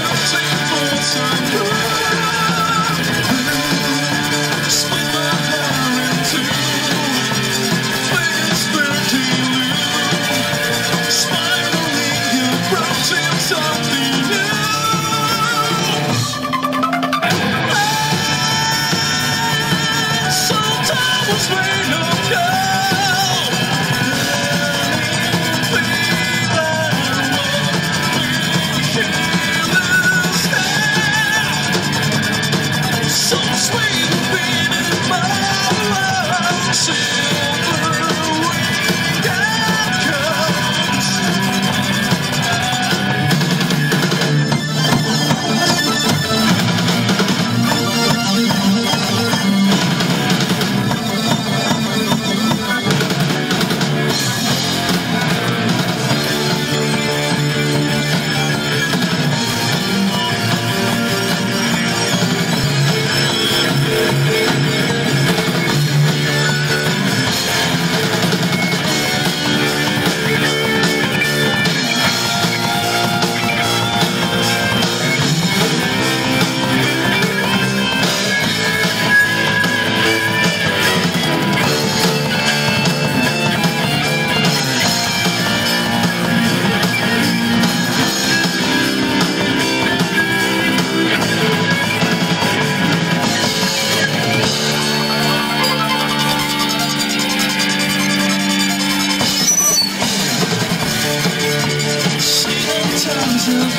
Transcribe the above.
to Some